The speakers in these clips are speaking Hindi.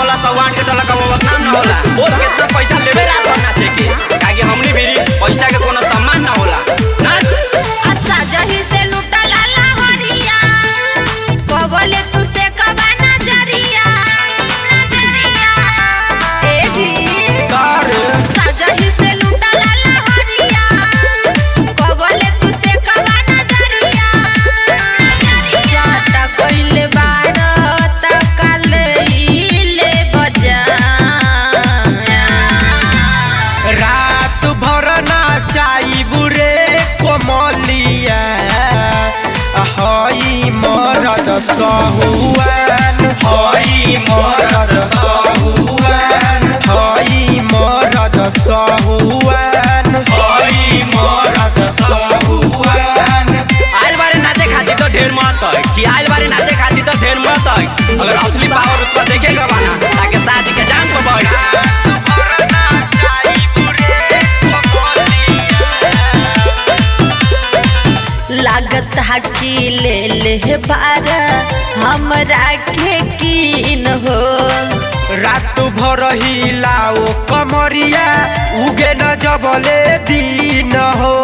होला सवान के टलक वो बदनाम न होला और कितना पैसा लेवे रात रात भर नाचाई बुरे कोमलिया। हई मरद सहुआन, हई मरद सहुआन, हई मरद सहुआन, हई मरद सहुआन। आइल बारे नाचे खातिर तो ढेर मत कि आइल बारे नाचे खातिर तो ढेर मत है। अगर असली पावर उसको देखेगा बाना, ताकि शादी के जान को बढ़। हकी ले ले बार हमरा के कीन हो। रात भर ही लाओ कमरिया, उगे न जबले दिन हो।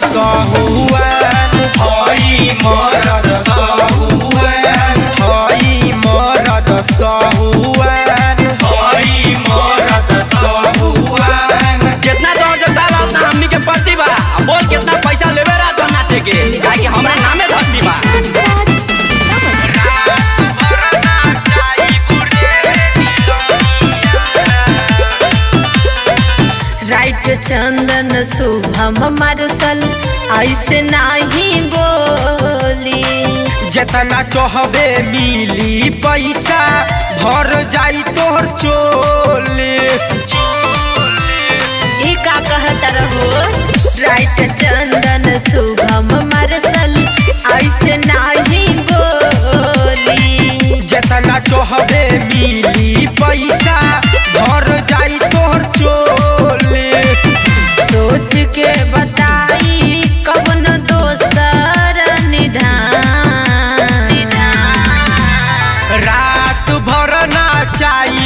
सहुआन हई मरद राइट चंदन शुभम मार्शल ऐसे नहीं बोली। जितना चाहबे मिली पैसा भर जाई तोहर चोले। का कहत रहो राइट चंदन शुभम मार्शल ऐसे नहीं बोली। जितना चाहबे ya.